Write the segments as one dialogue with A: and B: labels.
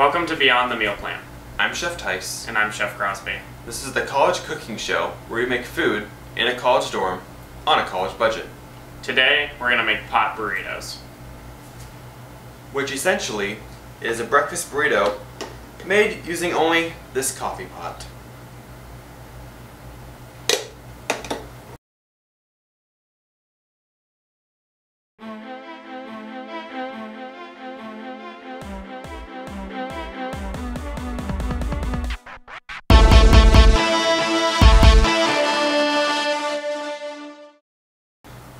A: Welcome to Beyond the Meal Plan,
B: I'm Chef Tyce.
A: and I'm Chef Crosby.
B: This is the college cooking show where we make food in a college dorm on a college budget,
A: Today, we're gonna make pot burritos.
B: which essentially is a breakfast burrito made using only this coffee pot.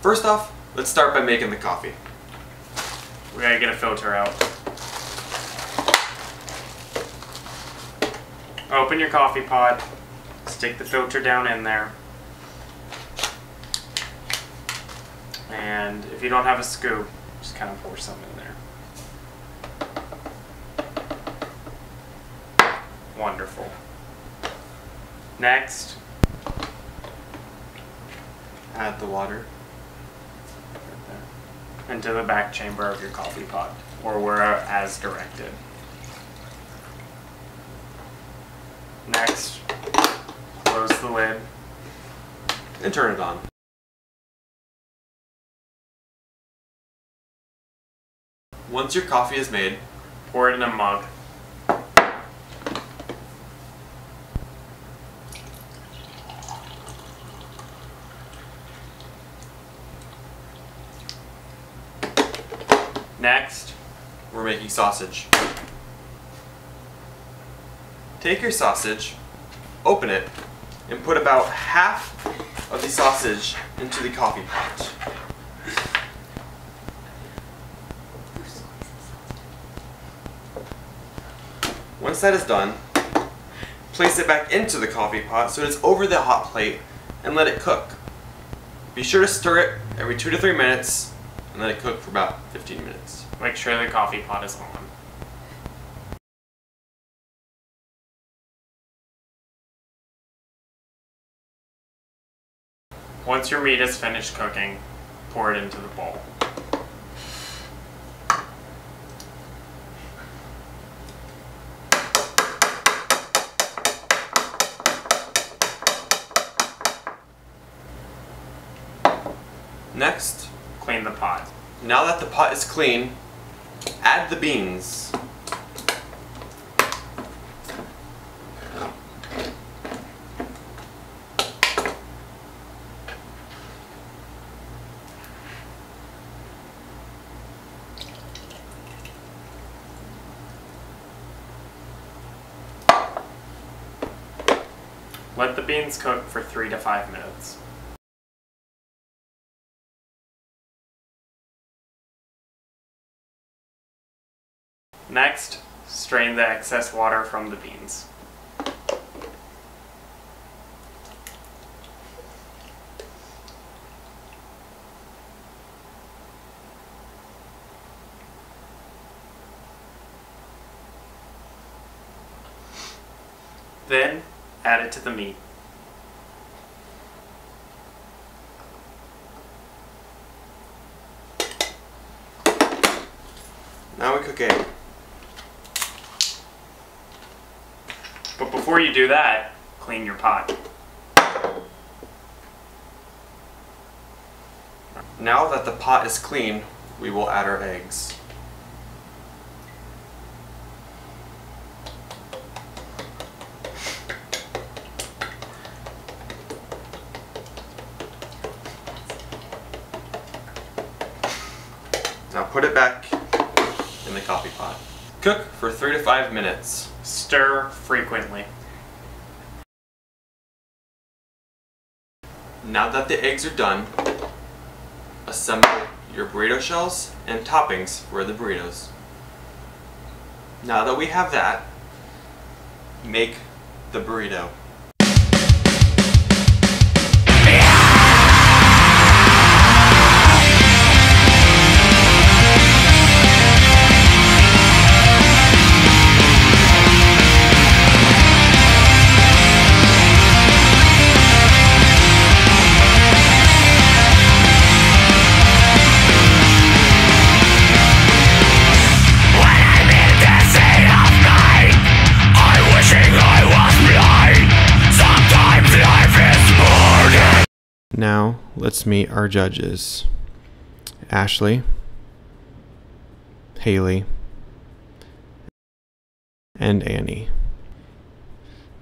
B: First off, let's start by making the coffee.
A: We gotta get a filter out. Open your coffee pot, stick the filter down in there. And if you don't have a scoop, just kind of pour some in there. Wonderful. Next,
B: Add the water.
A: Into the back chamber of your coffee pot, or where as directed. Next, close the lid.
B: and turn it on. Once your coffee is made,
A: Pour it in a mug. Next,
B: we're making sausage. Take your sausage, open it, and put about half of the sausage into the coffee pot. Once that is done, place it back into the coffee pot so it's over the hot plate and let it cook. Be sure to stir it every 2 to 3 minutes and let it cook for about 15 minutes.
A: make sure the coffee pot is on. Once your meat is finished cooking, pour it into the bowl.
B: Next,
A: Clean the pot.
B: now that the pot is clean, add the beans.
A: Let the beans cook for three to five minutes. Next, strain the excess water from the beans. Then, add it to the meat.
B: Now we cook egg.
A: Before you do that, clean your pot.
B: Now that the pot is clean, we will add our eggs. Now put it back in the coffee pot. Cook for three to five minutes.
A: Stir frequently.
B: Now that the eggs are done, assemble your burrito shells and toppings for the burritos. Now that we have that, make the burrito. Now, let's meet our judges Ashley, Haley, and Annie.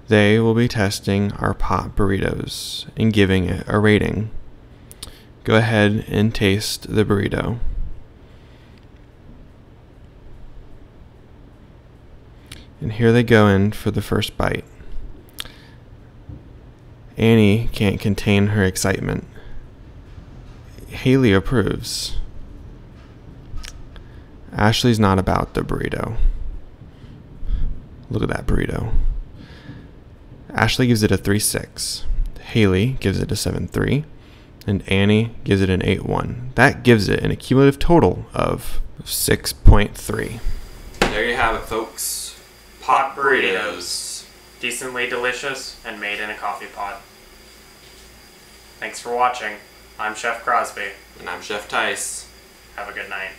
B: They will be testing our pot burritos and giving it a rating. Go ahead and taste the burrito. And here they go in for the first bite. Annie can't contain her excitement. Haley approves. Ashley's not about the burrito. Look at that burrito. Ashley gives it a 3 6. Haley gives it a 7 3. And Annie gives it an 8 1. That gives it an accumulative total of 6.3.
C: There you have it, folks.
A: Pot burritos. Decently delicious and made in a coffee pot. Thanks for watching. I'm Chef Crosby.
C: And I'm Chef Tyce.
A: Have a good night.